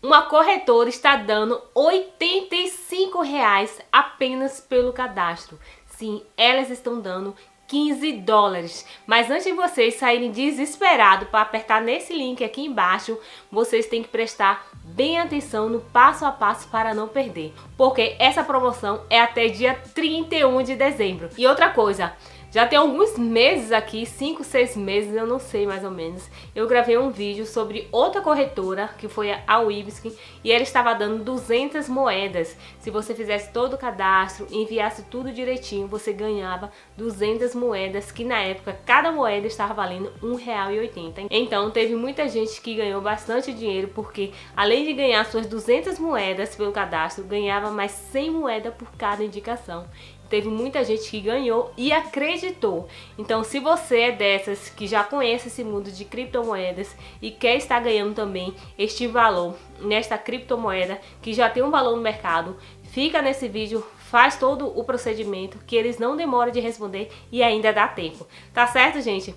Uma corretora está dando 85 reais apenas pelo cadastro. Sim, elas estão dando 15 dólares. Mas antes de vocês saírem desesperados para apertar nesse link aqui embaixo, vocês têm que prestar bem atenção no passo a passo para não perder. Porque essa promoção é até dia 31 de dezembro. E outra coisa, já tem alguns meses aqui, 5, 6 meses, eu não sei mais ou menos, eu gravei um vídeo sobre outra corretora, que foi a Wibskin, e ela estava dando 200 moedas. Se você fizesse todo o cadastro, enviasse tudo direitinho, você ganhava 200 moedas, que na época cada moeda estava valendo R$1,80. Então teve muita gente que ganhou bastante dinheiro, porque além de ganhar suas 200 moedas pelo cadastro, ganhava mais 100 moedas por cada indicação teve muita gente que ganhou e acreditou. Então, se você é dessas que já conhece esse mundo de criptomoedas e quer estar ganhando também este valor nesta criptomoeda que já tem um valor no mercado, fica nesse vídeo, faz todo o procedimento que eles não demoram de responder e ainda dá tempo. Tá certo, gente?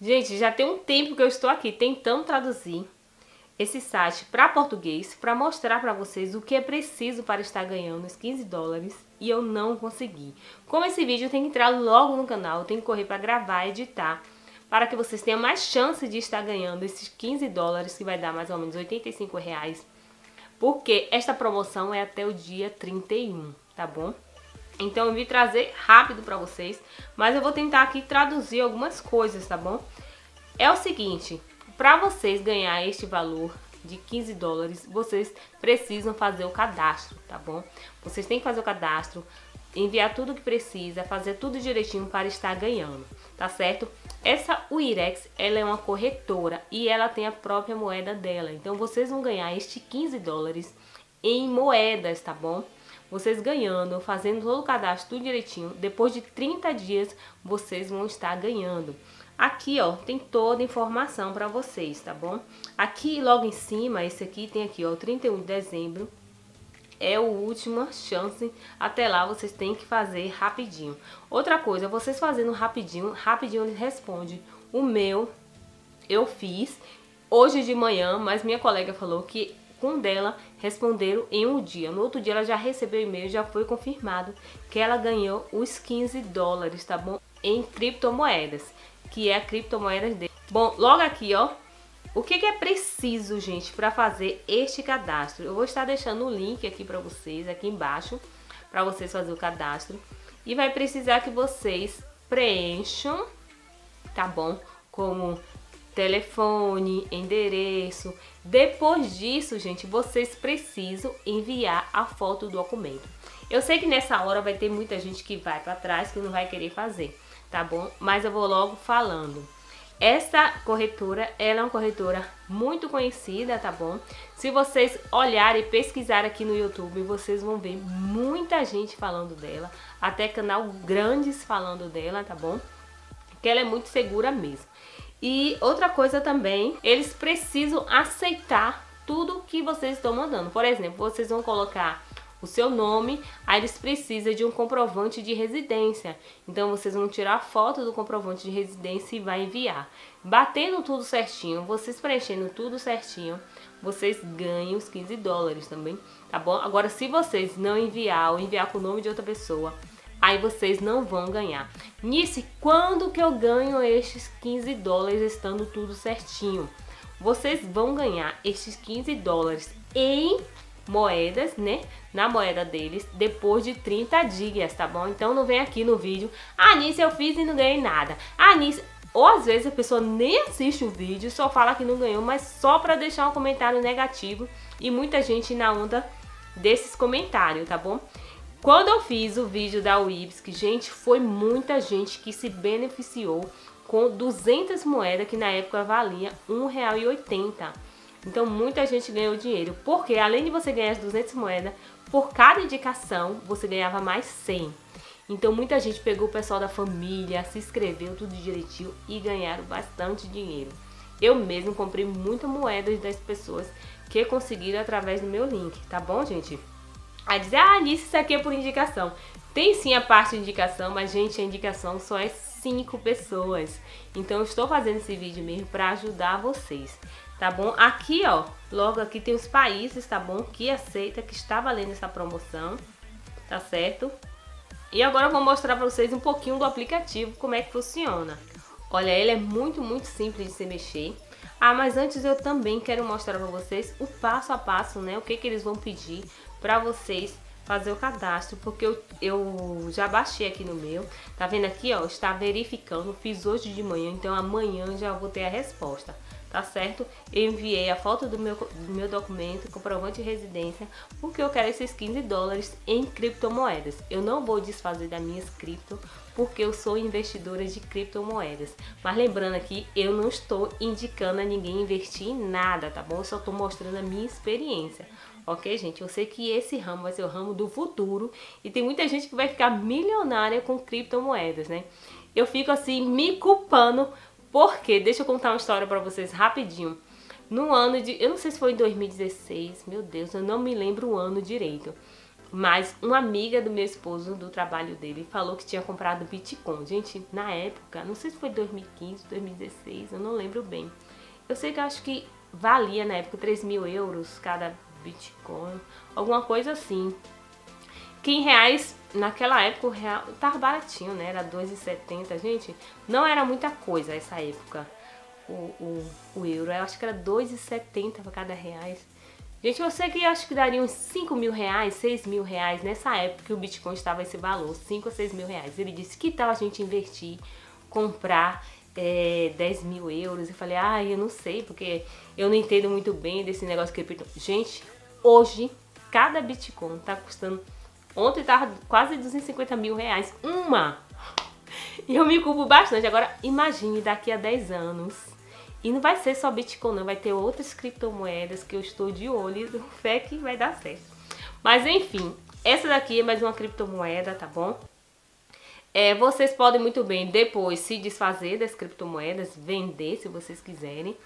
Gente, já tem um tempo que eu estou aqui tentando traduzir esse site para português para mostrar para vocês o que é preciso para estar ganhando os 15 dólares e eu não consegui. Como esse vídeo tem que entrar logo no canal, tenho que correr para gravar e editar para que vocês tenham mais chance de estar ganhando esses 15 dólares que vai dar mais ou menos 85 reais porque esta promoção é até o dia 31, tá bom? Então eu vim trazer rápido para vocês, mas eu vou tentar aqui traduzir algumas coisas, tá bom? É o seguinte, para vocês ganhar este valor de 15 dólares, vocês precisam fazer o cadastro, tá bom? Vocês têm que fazer o cadastro, enviar tudo que precisa, fazer tudo direitinho para estar ganhando, tá certo? Essa Wirex, ela é uma corretora e ela tem a própria moeda dela. Então vocês vão ganhar este 15 dólares em moedas, tá bom? Vocês ganhando, fazendo todo o cadastro tudo direitinho, depois de 30 dias vocês vão estar ganhando. Aqui, ó, tem toda a informação para vocês, tá bom? Aqui, logo em cima, esse aqui tem aqui, ó, 31 de dezembro. É a última chance. Até lá, vocês têm que fazer rapidinho. Outra coisa, vocês fazendo rapidinho, rapidinho eles respondem. O meu, eu fiz hoje de manhã, mas minha colega falou que com dela responderam em um dia. No outro dia ela já recebeu e-mail, já foi confirmado que ela ganhou os 15 dólares, tá bom? Em criptomoedas que é a criptomoeda dele. Bom, logo aqui, ó, o que, que é preciso, gente, para fazer este cadastro? Eu vou estar deixando o link aqui para vocês, aqui embaixo, para vocês fazer o cadastro. E vai precisar que vocês preencham, tá bom? Como telefone, endereço. Depois disso, gente, vocês precisam enviar a foto do documento. Eu sei que nessa hora vai ter muita gente que vai para trás que não vai querer fazer tá bom? Mas eu vou logo falando. Essa corretora, ela é uma corretora muito conhecida, tá bom? Se vocês olharem e pesquisar aqui no YouTube, vocês vão ver muita gente falando dela, até canal grandes falando dela, tá bom? Que ela é muito segura mesmo. E outra coisa também, eles precisam aceitar tudo que vocês estão mandando. Por exemplo, vocês vão colocar o seu nome, aí eles precisam de um comprovante de residência. Então vocês vão tirar a foto do comprovante de residência e vai enviar. Batendo tudo certinho, vocês preenchendo tudo certinho, vocês ganham os 15 dólares também, tá bom? Agora se vocês não enviar ou enviar com o nome de outra pessoa, aí vocês não vão ganhar. Nisso, quando que eu ganho estes 15 dólares estando tudo certinho? Vocês vão ganhar estes 15 dólares em moedas, né? Na moeda deles, depois de 30 dias, tá bom? Então não vem aqui no vídeo, ah, nisso eu fiz e não ganhei nada. Ah, nisso... Ou às vezes a pessoa nem assiste o vídeo, só fala que não ganhou, mas só pra deixar um comentário negativo. E muita gente na onda desses comentários, tá bom? Quando eu fiz o vídeo da que gente, foi muita gente que se beneficiou com 200 moedas que na época valia R$1,80. Então muita gente ganhou dinheiro, porque além de você ganhar as 200 moedas, por cada indicação você ganhava mais 100. Então muita gente pegou o pessoal da família, se inscreveu tudo direitinho e ganharam bastante dinheiro. Eu mesmo comprei muita moeda das pessoas que conseguiram através do meu link, tá bom, gente? Aí dizer, ah, Alice, isso aqui é por indicação. Tem sim a parte de indicação, mas, gente, a indicação só é 5 pessoas. Então eu estou fazendo esse vídeo mesmo para ajudar vocês, tá bom? Aqui, ó, logo aqui tem os países, tá bom? Que aceita, que está valendo essa promoção, tá certo? E agora eu vou mostrar para vocês um pouquinho do aplicativo, como é que funciona. Olha, ele é muito, muito simples de se mexer. Ah, mas antes eu também quero mostrar para vocês o passo a passo, né? O que, que eles vão pedir para vocês fazer o cadastro, porque eu, eu já baixei aqui no meu. Tá vendo aqui, ó? Está verificando, fiz hoje de manhã, então amanhã já vou ter a resposta tá certo? Eu enviei a foto do meu, do meu documento, comprovante de residência, porque eu quero esses 15 dólares em criptomoedas. Eu não vou desfazer das minhas cripto, porque eu sou investidora de criptomoedas. Mas lembrando aqui, eu não estou indicando a ninguém investir em nada, tá bom? Eu só estou mostrando a minha experiência. Ok, gente? Eu sei que esse ramo vai ser o ramo do futuro e tem muita gente que vai ficar milionária com criptomoedas, né? Eu fico assim me culpando porque, deixa eu contar uma história para vocês rapidinho. No ano de, eu não sei se foi em 2016, meu Deus, eu não me lembro o ano direito. Mas uma amiga do meu esposo, do trabalho dele, falou que tinha comprado Bitcoin. Gente, na época, não sei se foi 2015, 2016, eu não lembro bem. Eu sei que eu acho que valia na época 3 mil euros cada Bitcoin, alguma coisa assim. Que em reais, naquela época o real tava baratinho, né? Era 2,70, gente. Não era muita coisa essa época. O, o, o euro, eu acho que era 2,70 para cada reais. Gente, eu sei que acho que daria uns 5 mil reais, 6 mil reais nessa época que o Bitcoin estava esse valor, 5 ou 6 mil reais. Ele disse que tal a gente investir, comprar é, 10 mil euros. Eu falei, ah, eu não sei, porque eu não entendo muito bem desse negócio que Gente, hoje cada Bitcoin tá custando Ontem tava quase 250 mil reais. Uma! E eu me culpo bastante. Agora, imagine daqui a 10 anos. E não vai ser só Bitcoin, não. Vai ter outras criptomoedas que eu estou de olho e fé que vai dar certo. Mas enfim, essa daqui é mais uma criptomoeda, tá bom? É, vocês podem muito bem depois se desfazer das criptomoedas, vender se vocês quiserem.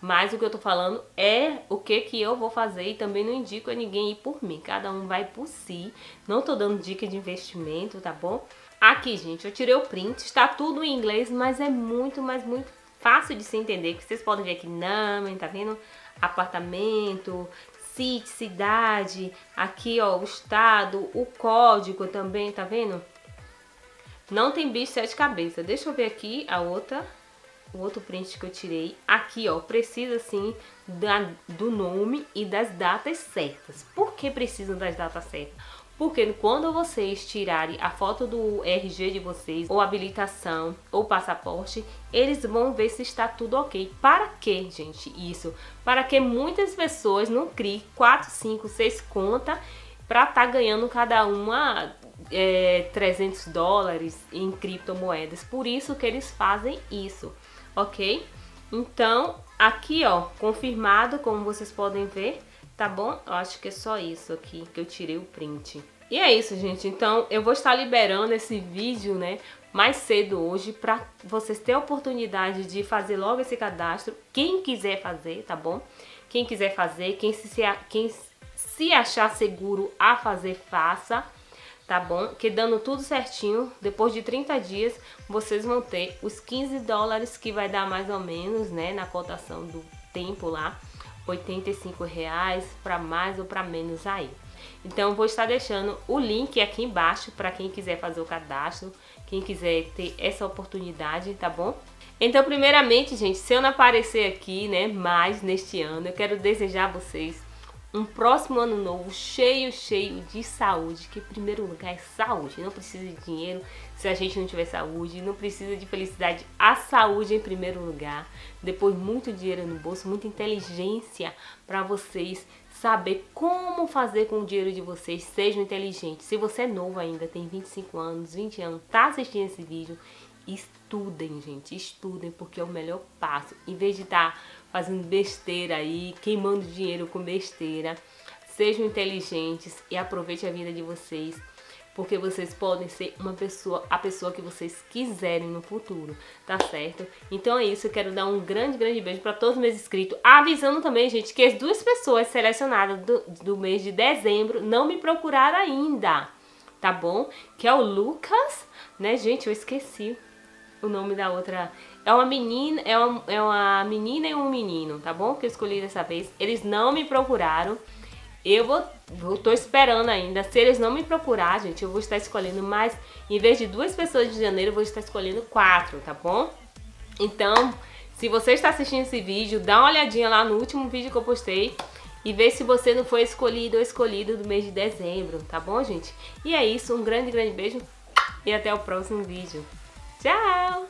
Mas o que eu tô falando é o que que eu vou fazer e também não indico a ninguém ir por mim. Cada um vai por si. Não tô dando dica de investimento, tá bom? Aqui, gente, eu tirei o print. Está tudo em inglês, mas é muito, mas muito fácil de se entender. Que vocês podem ver aqui, Namen, tá vendo? Apartamento, city, cidade. Aqui, ó, o estado, o código também, tá vendo? Não tem bicho sete cabeças. Deixa eu ver aqui a outra o outro print que eu tirei. Aqui, ó, precisa sim da, do nome e das datas certas. Por que precisam das datas certas? Porque quando vocês tirarem a foto do RG de vocês, ou habilitação, ou passaporte, eles vão ver se está tudo ok. Para que, gente, isso? Para que muitas pessoas não criem 4, 5, 6 contas para estar tá ganhando cada uma é, 300 dólares em criptomoedas. Por isso que eles fazem isso ok? Então, aqui, ó, confirmado, como vocês podem ver, tá bom? Eu acho que é só isso aqui que eu tirei o print. E é isso, gente. Então, eu vou estar liberando esse vídeo, né, mais cedo hoje para vocês terem a oportunidade de fazer logo esse cadastro. Quem quiser fazer, tá bom? Quem quiser fazer, quem se, quem se achar seguro a fazer, faça tá bom? Que dando tudo certinho, depois de 30 dias, vocês vão ter os 15 dólares que vai dar mais ou menos, né, na cotação do tempo lá, 85 reais para mais ou para menos aí. Então, vou estar deixando o link aqui embaixo para quem quiser fazer o cadastro, quem quiser ter essa oportunidade, tá bom? Então, primeiramente, gente, se eu não aparecer aqui, né, mais neste ano, eu quero desejar a vocês um próximo ano novo cheio, cheio de saúde, que em primeiro lugar é saúde, não precisa de dinheiro se a gente não tiver saúde, não precisa de felicidade, a saúde em primeiro lugar, depois muito dinheiro no bolso, muita inteligência para vocês saber como fazer com o dinheiro de vocês, sejam inteligentes. Se você é novo ainda, tem 25 anos, 20 anos, tá assistindo esse vídeo, estudem, gente, estudem, porque é o melhor passo. Em vez de estar tá fazendo besteira aí, queimando dinheiro com besteira. Sejam inteligentes e aproveite a vida de vocês, porque vocês podem ser uma pessoa, a pessoa que vocês quiserem no futuro, tá certo? Então é isso, eu quero dar um grande, grande beijo para todos os meus inscritos, avisando também, gente, que as duas pessoas selecionadas do, do mês de dezembro não me procuraram ainda, tá bom? Que é o Lucas, né, gente, eu esqueci o nome da outra. É uma menina, é uma, é uma menina e um menino, tá bom? Que eu escolhi dessa vez. Eles não me procuraram. Eu vou, vou tô esperando ainda. Se eles não me procurar, gente, eu vou estar escolhendo mais. Em vez de duas pessoas de janeiro, eu vou estar escolhendo quatro, tá bom? Então, se você está assistindo esse vídeo, dá uma olhadinha lá no último vídeo que eu postei e vê se você não foi escolhido ou escolhido do mês de dezembro, tá bom, gente? E é isso, um grande, grande beijo e até o próximo vídeo. Ciao!